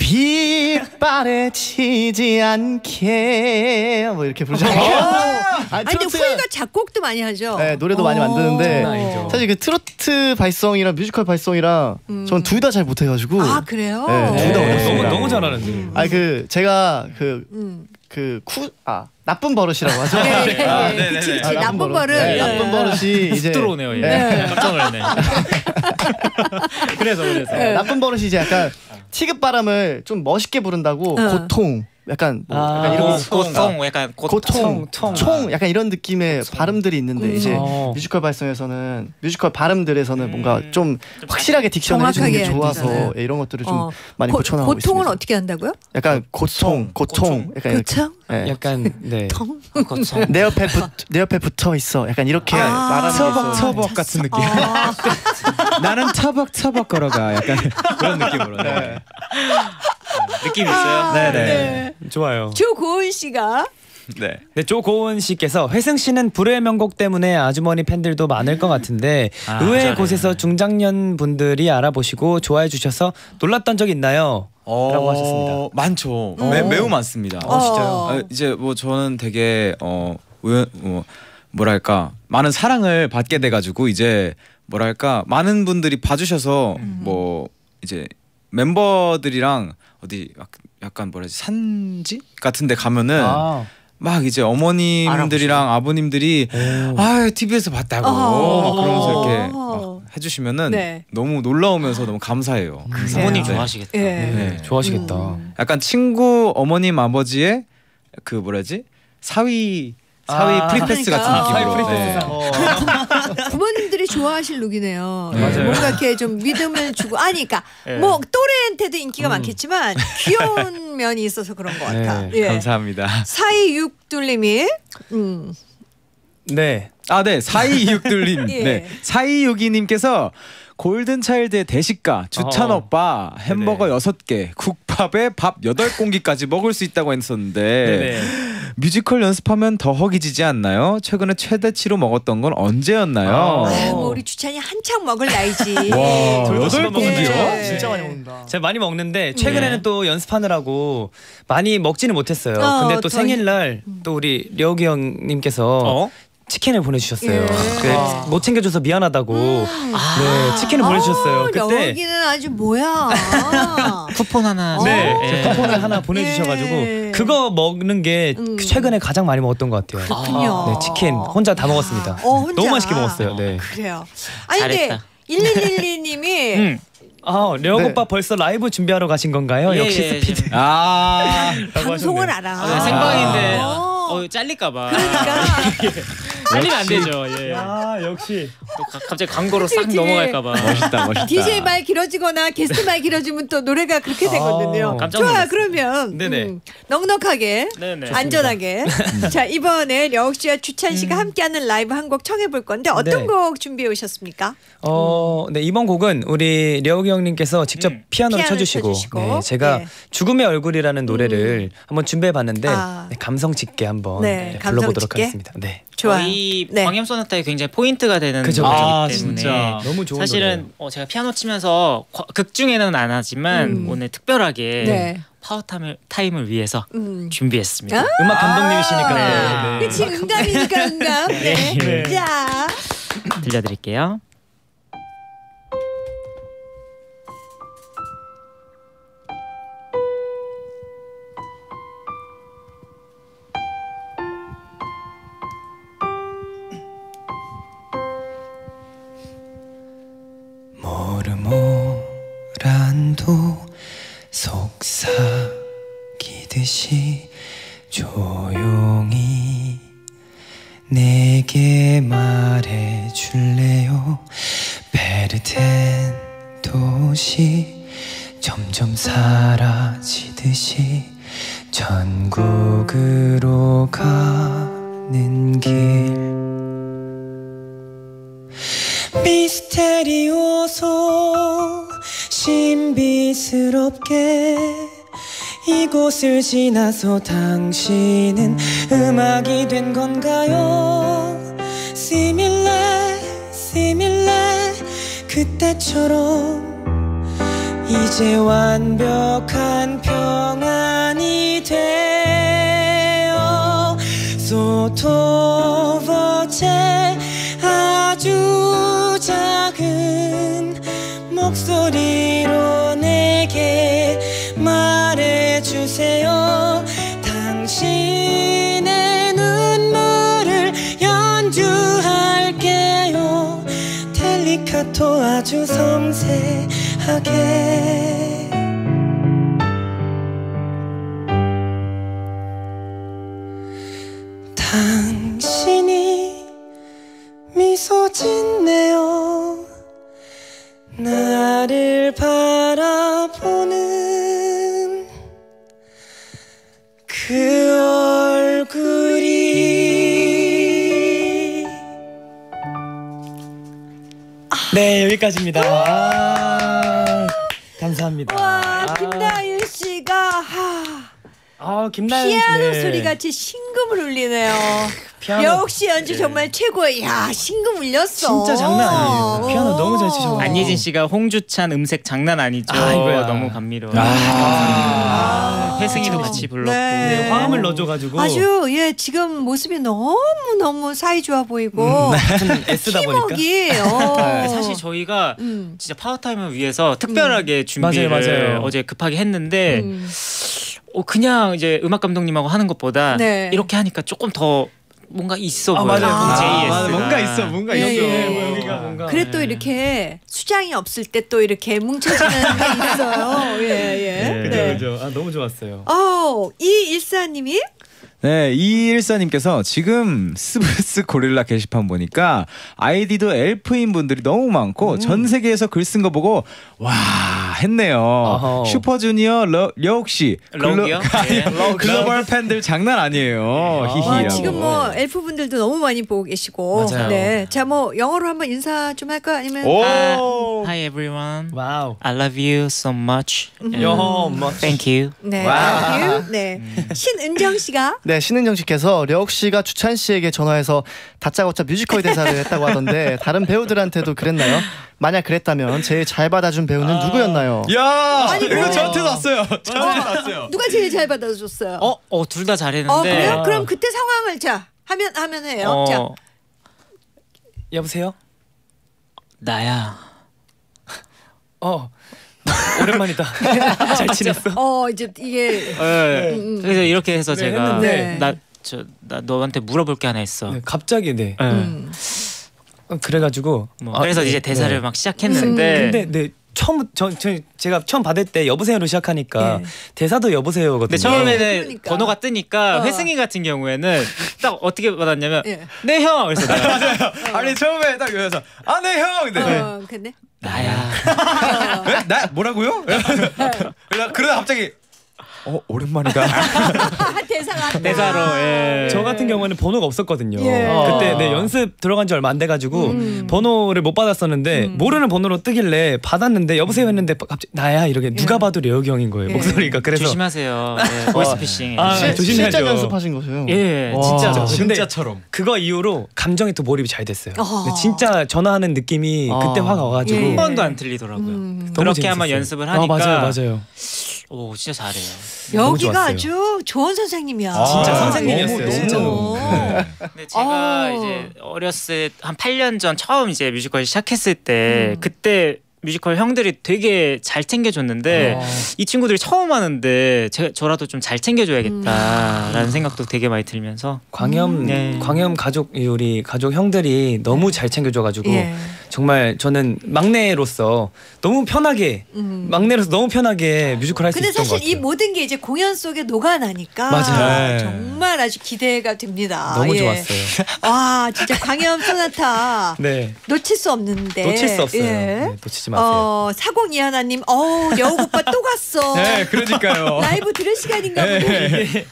빛바래지지 않게 뭐 이렇게 부르잖아요. 아, 아니 근데 트로트가- 후이가 작곡도 많이 하죠. 네, 노래도 많이 어. 만드는데 아니죠. 사실 그 트로트 발성이랑 뮤지컬 발성이랑 음. 전둘 다 잘 못해가지고 아 그래요? 네, 둘다 네, 너무 어렵습니다. 너무 잘하는데. 아니 그 제가 음. 그그쿠 아 나쁜 버릇이라고 하죠. 예, 예, 예. 아, 네네네. 그치 그치 아, 나쁜 버릇. 네, 예. 나쁜 버릇이 이제 쑥 들어오네요. 얘. 네. 깜짝 놀랐네. 그래서 그래서. 네, 나쁜 버릇이 이제 약간 티귿 발음을 좀 멋있게 부른다고 어. 고통 약간 뭐 아. 약간 이런 거 고통 약간 고통, 통, 총, 약간 이런 느낌의 발음들이 있는데 음. 이제 어. 뮤지컬 발성에서는 뮤지컬 발음들에서는 뭔가 음. 좀 확실하게 diction을 해주는 게 좋아서. 예, 이런 것들을 좀 어. 많이 고, 고쳐나가고 고통은 있습니다. 어떻게 한다고요? 약간 고통, 고통, 약간 이렇게 고통? 예. 약간 네. 통? 고통. 내 옆에 붙, 내 옆에 붙어 있어. 약간 이렇게 아. 말하는 있어요. 터벅 같은 느낌. 아, 나는 터벅 터벅 걸어가. 약간 그런 느낌으로. 네. 네. 느낌 있어요. 네네. 네. 좋아요. 조고은 씨가 네. 네, 조고은 씨께서 회승 씨는 불후의 명곡 때문에 아주머니 팬들도 많을 것 같은데 아, 의외의 맞아요. 곳에서 중장년 분들이 알아보시고 좋아해 주셔서 놀랐던 적 있나요? 라고 하셨습니다. 어, 많죠. 매, 매우 많습니다. 어, 진짜요? 아, 이제 뭐 저는 되게 어 우연 뭐 뭐랄까 많은 사랑을 받게 돼가지고 이제 뭐랄까 많은 분들이 봐주셔서 뭐 이제 멤버들이랑 어디 약- 약간 뭐라지 산지 같은데 가면은 아, 막 이제 어머님들이랑 아버님들이 아 TV에서 봤다고 어. 막 그러면서 이렇게 어. 막 해주시면은 네. 너무 놀라우면서 너무 감사해요. 부모님 네. 좋아하시겠다. 예. 네. 좋아하시겠다. 음. 약간 친구 어머님 아버지의 그 뭐라지 사위 사위 아, 프리패스 그러니까. 같은 사위 느낌으로. 네. 어. 부모님들이 좋아하실 룩이네요. 네. 맞아요. 뭔가 이렇게 좀 믿음을 주고 아니 그러니까 예. 뭐 또래한테도 인기가 많겠지만 귀여운 면이 있어서 그런 것 같아. 네, 예. 감사합니다. 사이육둘님이 음. 네. 아, 네. 4226들님. 예. 네. 4262님께서 골든차일드의 대식가 주찬 어. 오빠 햄버거 네네. 6개 국밥에 밥 8공기까지 먹을 수 있다고 했었는데 네네. 뮤지컬 연습하면 더 허기지지 않나요? 최근에 최대치로 먹었던 건 언제였나요? 아유, 뭐 우리 주찬이 한창 먹을 나이지. 와, 여덟 공기요? 네. 진짜 많이 먹는다. 제가 많이 먹는데 최근에는 네. 또 연습하느라고 많이 먹지는 못했어요. 어, 근데 또 더- 생일날 또 우리 려욱이 형님께서 어? 치킨을 보내주셨어요. 예. 그래, 아. 못 챙겨줘서 미안하다고 네 치킨을 보내주셨어요. 그때 여기는 아주 뭐야. 쿠폰 하나. 네, 예. 제 쿠폰을 하나 보내주셔가지고 예. 그거 먹는 게 음. 최근에 가장 많이 먹었던 것 같아요. 그렇군요. 네, 치킨 혼자 다 먹었습니다. 어, 혼자. 너무 맛있게 먹었어요. 네. 그래요. 아니 근데 잘했다. 1112님이 음. 아, 려욱 네. 오빠 벌써 라이브 준비하러 가신 건가요? 예, 역시 예, 스피드. 지금. 아, 방송을. 알아. 아, 생방인데 어. 어, 잘릴까 봐. 그러니까 잘리면 안 되죠. 예. 아, 역시. 또 가- 갑자기 광고로 싹 그치. 넘어갈까봐. 멋있다, 멋있다. DJ 말 길어지거나 게스트 말 길어지면 또 노래가 그렇게 되거든요. 아, 깜짝 좋아 놀랐어요. 그러면 네네. 음, 넉넉하게 네네. 안전하게 자 이번에 려욱 씨와 주찬 씨가 함께하는 라이브 한 곡 청해 볼 건데 어떤 네. 곡 준비해 오셨습니까? 어, 네 이번 곡은 우리 려욱이 형님께서 직접 음. 피아노를 피아노를 쳐주시고, 쳐주시고, 네, 제가 네. 죽음의 얼굴이라는 노래를 한번 준비해봤는데 아. 네, 감성 짙게 한번 네, 네, 감성 불러보도록 짙게. 하겠습니다. 네, 좋아요. 저희 네. 광염 소나타에 굉장히 포인트가 되는 그죠, 노래이기 아, 때문에 진짜. 너무 좋은 사실은 어, 제가 피아노 치면서 과- 극 중에는 안 하지만 음. 오늘 특별하게 네. 파워 타임을, 타임을 위해서 음. 준비했습니다. 아? 음악 감독님이시니까. 네. 네. 그치 음감이니까 음감. 네. 네. 자 들려드릴게요. 모르모란도 속삭이듯이 조용히 내게 말해 줄래요? 베르텐 도시 점점 사라지듯이 전국으로 가는 길. 미스테리오소 신비스럽게 이곳을 지나서 당신은 음악이 된 건가요? 시밀레 시밀레 그때처럼 이제 완벽한 평안이 돼요 소토보체 아주 작은 목소리로 내게 말해주세요. 당신의 눈물을 연주할게요. 텔리카토 아주 섬세하게. 당신이 미소 짓네 여기까지입니다 아, 감사합니다 와 김다윤 씨가 하, 아 김나연 피아노 네. 소리 같이 심금을 울리네요. 피아노- 역시 연주 네. 정말 최고야. 야 심금 울렸어. 진짜 장난 아니에요. 피아노 너무 잘 치셔가지고. 안예진 씨가 홍주찬 음색 장난 아니죠. 아이고야. 너무 감미로워. 아, 회승이도 그쵸. 같이 불렀고. 네. 네, 화음을 넣어줘가지고 아주 예 지금 모습이 너무 너무 사이 좋아 보이고 같은 S다 보니까 팀워크이 어. 사실 저희가 음. 진짜 파워타임을 위해서 특별하게 준비를 맞아요, 맞아요. 어제 급하게 했는데 음. 어, 그냥 이제 음악 감독님하고 하는 것보다 네. 이렇게 하니까 조금 더 뭔가 있어 아, 보여요. 맞아요. 아, JS 가. 맞아, 뭔가 있어, 뭔가 예, 있어. 예. 뭐 여기가 뭔가 그래 또 이렇게 수장이 없을 때 또 이렇게 뭉쳐지는 게 있어요. 예 예. 네. 그죠 그죠 아 너무 좋았어요 어, 이 일사님이 네, 이일사님께서 지금 스브스 고릴라 게시판 보니까 아이디도 엘프인 분들이 너무 많고 전 세계에서 글 쓴 거 보고 와 했네요. 어허. 슈퍼주니어 러, 려욱 씨. 럭이요? 예. 글로벌 팬들 장난 아니에요. 히히. 와, 지금 뭐 엘프 분들도 너무 많이 보고 계시고. 맞아요. 네. 자, 뭐 영어로 한번 인사 좀 할까 아니면 오. Hi everyone. wow. I love you so much. 요, 뭐. Thank you. 네. wow. thank you. 네. 신은정 씨가 네, 신은정 씨께서 려욱 씨가 주찬 씨에게 전화해서 다짜고짜 뮤지컬 대사를 했다고 하던데 다른 배우들한테도 그랬나요? 만약 그랬다면 제일 잘 받아준 배우는 누구였나요? 야, 아니, 이거 뭐. 저한테 왔어요. 저한테 왔어요. 누가 제일 잘 받아줬어요? 어, 어, 둘 다 잘했는데. 어, 그래요? 그럼 그때 상황을 자 하면 하면 해요. 자. 어, 여보세요? 나야. 어. 오랜만이다. 잘 지냈어? 어 이제 이게 네. 그래서 이렇게 해서 네, 제가 했는데. 나 저 나 너한테 물어볼 게 하나 있어. 네, 갑자기 네. 네. 음. 어, 그래가지고 뭐 아, 그래서 네, 이제 대사를 네. 막 시작했는데 근데 네 처음 저, 저 제가 처음 받을 때 여보세요로 시작하니까 예. 대사도 여보세요거든요. 근데 처음에는 그러니까. 번호가 뜨니까 어. 회승이 같은 경우에는 딱 어떻게 받았냐면 예. 네 형 그래서 내가 아니 처음에 딱 여기서 아네 형. 근데 어, 근데 나야. 네? 나 뭐라고요? 그러다 갑자기 어 오랜만이다. 아, 대사가 안 대사로. 예. 저 같은 경우는 번호가 없었거든요. 예. 그때 네, 연습 들어간 지 얼마 안 돼가지고 음. 번호를 못 받았었는데 모르는 번호로 뜨길래 받았는데 여보세요 했는데 갑자기 나야 이렇게 누가 봐도 려욱이 형인 거예요 예. 목소리가 그래서 조심하세요. 예, 보이스피싱. 아, 실- 조심해야죠. 실전 연습하신 거죠? 예, 와, 진짜. 진짜처럼. 그거 이후로 감정이 더 몰입이 잘 됐어요. 진짜 전화하는 느낌이 아. 그때 확 와가지고 예. 한 번도 안 틀리더라고요. 음. 그렇게 한번. 연습을 아, 하니까 맞아요, 맞아요. 오 진짜 잘해요. 여기가. 아주 좋은 선생님이야. 진짜 아, 선생님이었어요. 너무, 진짜 너무. 너무. 근데 제가 어. 이제 어렸을 때한 8년 전 처음 이제 뮤지컬 시작했을 때 음. 그때 뮤지컬 형들이 되게 잘 챙겨줬는데 아. 이 친구들이 처음 하는데 제, 저라도 좀 잘 챙겨줘야겠다라는 생각도 되게 많이 들면서 광염 네. 광염 가족 우리 가족 형들이 너무 잘 챙겨줘가지고 예. 정말 저는 막내로서 너무 편하게 음. 막내로서 너무 편하게 뮤지컬 할수 근데 있었던 것 사실 같아요. 이 모든 게 이제 공연 속에 녹아나니까 맞아요. 네. 정말 아주 기대가 됩니다. 너무 예. 좋았어요. 와 진짜 광염 소나타 네. 놓칠 수 없는데 놓칠 수 없어요. 예. 네, 놓치지 마세요. 어, 사공이 하나님, 어, 여우 오빠 또 갔어. 네, 그러니까요. 라이브 들을 시간인가 보네.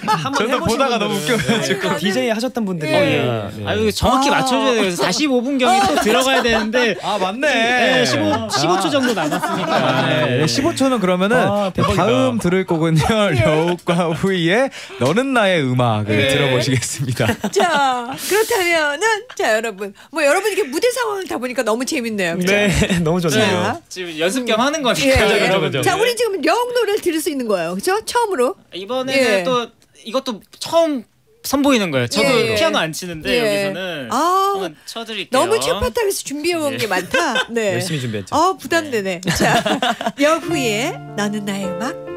네. 한번 저도 보다가 너무 웃겨가지고 DJ 하셨던 분들이 예. 네. 아유 정확히 아. 맞춰줘야 돼요. 그래서 45분 경이 또 들어가야 되는데 아 맞네. 네, 15, 15초 정도 남았으니까. 네, 15초는 그러면은 아. 다음 들을 곡은요 려욱과 후이의 너는 나의 음악을 예. 들어보시겠습니다. 자, 그렇다면은, 자, 여러분. 뭐, 여러분 이렇게 무대 상황을 다 보니까 너무 재밌네요. 그죠? 네, 너무 좋네요. 자. 지금 연습 겸 하는 예. 거니까. 그죠, 그죠, 그죠. 자, 우리 지금 영 노래를 들을 수 있는 거예요. 그죠? 처음으로. 이번에는 예. 또 이것도 처음 선보이는 거예요. 저도 예, 예. 피아노 안 치는데 예. 여기서는 아, 쳐드릴게요. 너무 최파타에서 준비해온 예. 게 많다. 네. 열심히 준비했죠. 어, 부담되네. 자, 여후의 너는 나의 음악.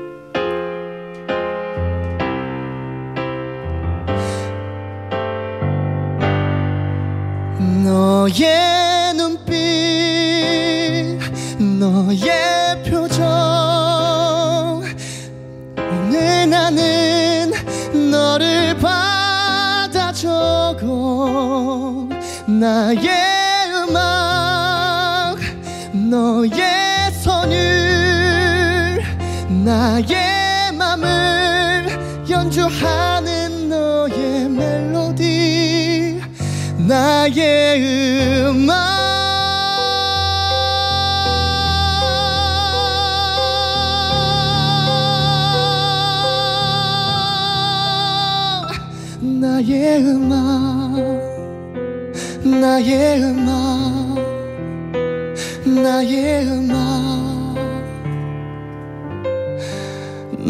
너의 눈빛 너의 나의 음악 너의 손을 나의 맘을 연주하는 너의 멜로디 나의 음악 나의 음악 나의 음악 나의 음악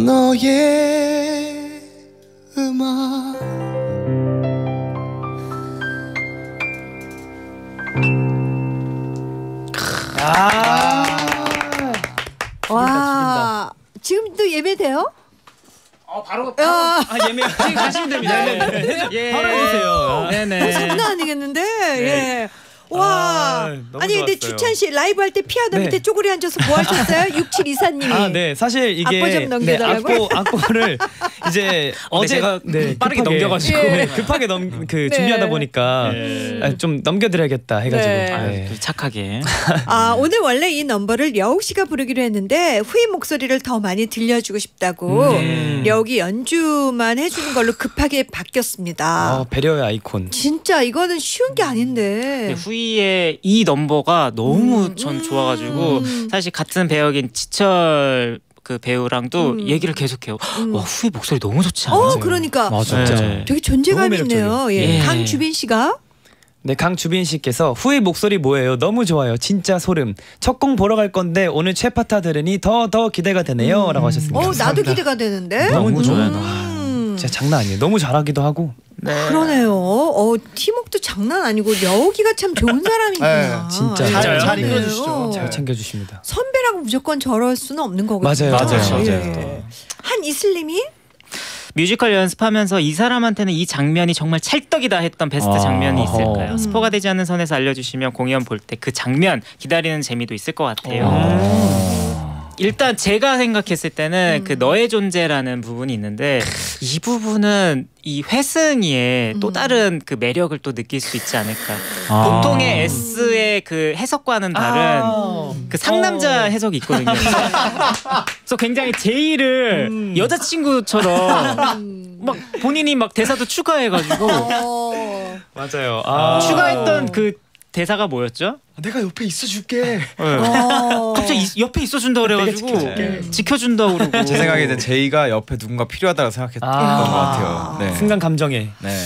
너의 음악. 와, 지금도 예매돼요? 어, 바로 야, 아 예매 지금 가시면 됩니다. 예. 바로 해주세요. 어, 네네. 장난 아니겠는데? 예. 와. 아, 니 근데 좋았어요. 주찬 씨 라이브 할 때 피아노 네. 밑에 쪼그려 앉아서 뭐 하셨어요? 6724님이. 아, 네. 사실 이게 악보 좀 넘겨달라고. 네, 악보를 이제 어, 네, 어제 가 네, 빠르게 넘겨 가지고 예. 급하게 넘그 네. 준비하다 보니까 네. 아, 좀 넘겨 드려야겠다 해 가지고. 네. 아유, 착하게. 아, 오늘 원래 이 넘버를 여욱 씨가 부르기로 했는데 후임 목소리를 더 많이 들려주고 싶다고 음. 여욱이 연주만 해주는 걸로 급하게 바뀌었습니다. 아, 배려의 아이콘. 진짜 이거는 쉬운 게 아닌데. 후임 2의 이 넘버가 너무 음. 전 좋아가지고 음. 사실 같은 배역인 지철 그 배우랑도 음. 얘기를 계속해요. 음. 와 후이 목소리 너무 좋지 어, 않아요? 어, 그러니까 맞아, 네. 되게 존재감 있네요. 예. 예. 강주빈 씨가 네 강주빈 씨께서 후이 목소리 뭐예요? 너무 좋아요. 진짜 소름. 첫 공 보러 갈 건데 오늘 최파타 들으니 더 더 기대가 되네요.라고 음. 하셨습니다. 어, 나도 기대가 되는데 너무 음. 좋아요. 음. 음. 진짜 장난 아니에요. 너무 잘하기도 하고. 네. 그러네요. 어 팀워크도 장난 아니고 여우기가 참 좋은 사람이구나. 네, 진짜. 예. 잘, 잘. 이끌어주시죠. 잘 챙겨주십니다. 선배라고 무조건 저럴 수는 없는 거거든요. 맞아요. 맞아요. 예. 맞아요. 한 이슬님이 뮤지컬 연습하면서 이 사람한테는 이 장면이 정말 찰떡이다 했던 베스트 아, 장면이. 있을까요? 음. 스포가 되지 않는 선에서 알려주시면 공연 볼 때 그 장면 기다리는 재미도 있을 것 같아요. 일단 제가 생각했을 때는 음. 그 너의 존재라는 부분이 있는데 이 부분은 이 회승이의 또 음. 다른 그 매력을 또 느낄 수 있지 않을까. 아. 보통의 S의 그 해석과는 다른 아. 그 상남자 해석이 있거든요. 그래서 굉장히 제이를 음. 여자친구처럼 막 본인이 막 대사도 추가해가지고 어. 맞아요. 추가했던 그 대사가 뭐였죠? 내가 옆에 있어줄게. 어. 갑자기 이- 옆에 있어준다 그래가지고 지켜줄게. 지켜준다 그러고 제 생각에는 제이가 옆에 누군가 필요하다고 생각했던 아. 것 같아요. 네. 순간 감정에. 네.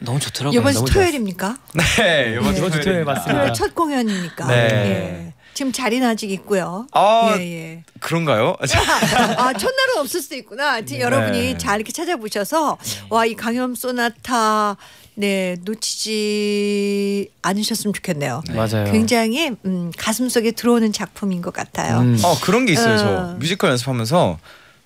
너무 좋더라고요. 이번 주 토요일입니까? 네. 이번 주 토요일 맞습니다. 토요일 첫 공연이니까. 네. 예. 지금 자리는 아직 있고요. 아 예, 예. 그런가요? 아 첫날은 없을 수도 있구나. 지금 여러분이 잘 이렇게 찾아보셔서 와 이 강염 소나타 네 놓치지 않으셨으면 좋겠네요. 맞아요. 굉장히 음, 가슴 속에 들어오는 작품인 것 같아요. 음. 어 그런 게 있어요. 어. 저 뮤지컬 연습하면서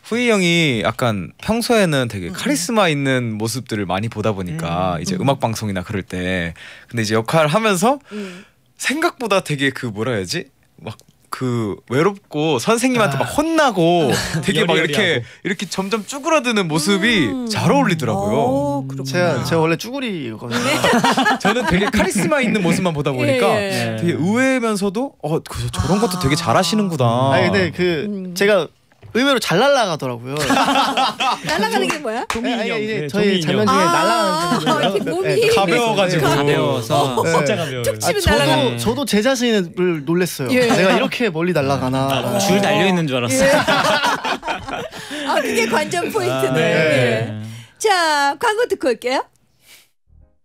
후이 형이 약간 평소에는 음. 되게 카리스마 있는 모습들을 많이 보다 보니까 이제 음악 방송이나 그럴 때 근데 이제 역할을 하면서 음. 생각보다 되게 그 뭐라 해야지 막 그 외롭고 선생님한테 아. 막 혼나고 되게 막 이렇게. 이렇게 점점 쭈그러드는 모습이 음. 잘 어울리더라고요. 어, 그렇구나. 제가 제가 원래 쭈구리거든요. 저는 되게 카리스마 있는 모습만 보다 보니까 예, 예. 되게 의외면서도 어 그, 저런 것도 되게 잘하시는구나. 아니 근데 그 음. 제가 의외로 잘 날아가더라고요. 날아가는 게 뭐야? 아니, 인형. 이제 네, 저희 종이 장면. 중에 아, 날아가는 이렇게 장면이요. 몸이 네, 가벼워가지고. 가벼워서 네. 진짜 가벼워요. 툭 아, 치면 날아가는. 저도 저도 제 자신을 놀랬어요. 예. 내가 이렇게 멀리 날아가나. 줄 달려 있는 줄 알았어요. 예. 아 그게 관전 포인트네. 네. 예. 자 광고 듣고 올게요.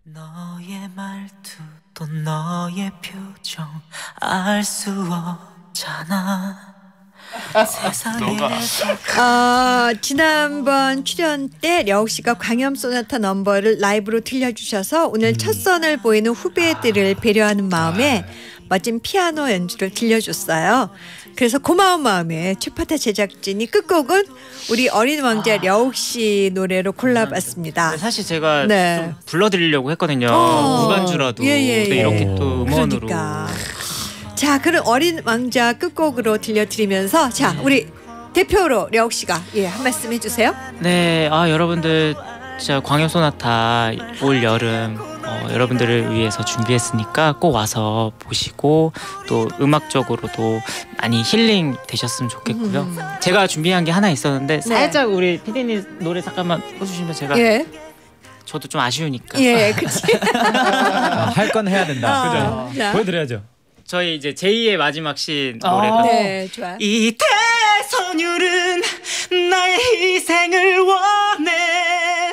너의 말투 또 너의 표정 알 수 없잖아 세상에서 아 지난번 출연 때 려욱 씨가 광염 소나타 넘버를 라이브로 들려주셔서 오늘 첫 선을 보이는 후배들을 배려하는 마음에 멋진 피아노 연주를 들려줬어요. 그래서 고마운 마음에 최파타 제작진이 끝곡은 우리 어린 왕자 려욱 씨 노래로 골라봤습니다. 네, 사실 제가 네. 좀 불러드리려고 했거든요. 어. 무반주라도 예, 예, 또 예. 이렇게 또 음원으로. 그러니까. 자, 그럼 어린 왕자 끝곡으로 들려드리면서 자, 우리 대표로 려욱 씨가 예, 한 말씀 해주세요. 네, 아 여러분들 진짜 광역 소나타 올 여름 어, 여러분들을 위해서 준비했으니까 꼭 와서 보시고 또 음악적으로도 많이 힐링 되셨으면 좋겠고요. 음. 제가 준비한 게 하나 있었는데 살짝 우리 피디님 노래 잠깐만 꺼주시면 제가 예, 저도 좀 아쉬우니까 예, 그치. 할건 해야 된다. 아, 자, 보여드려야죠. 저희 이제 제2의 마지막 시 아. 노래가 네, 좋아요. 이 대선율은 나의 희생을 원해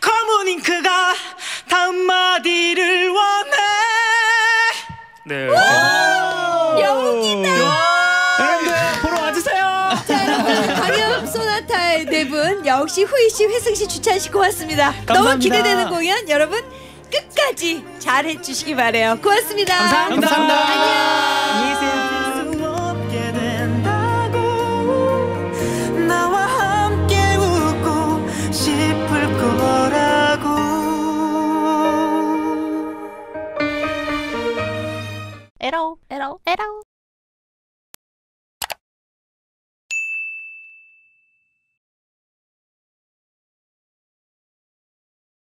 검은 잉크가 다음 마디를 원해 네. 여러분들 보러 와주세요 자, 여러분, 강연 소나타의 네 분, 씨, 후이 씨, 회승 씨, 주찬 씨 고맙습니다. 너무 감사합니다. 기대되는 공연 여러분 끝까지 잘해 주시기 바래요. 고맙습니다. 감사합니다. 감사합니다. 안녕. 에러 에러 에러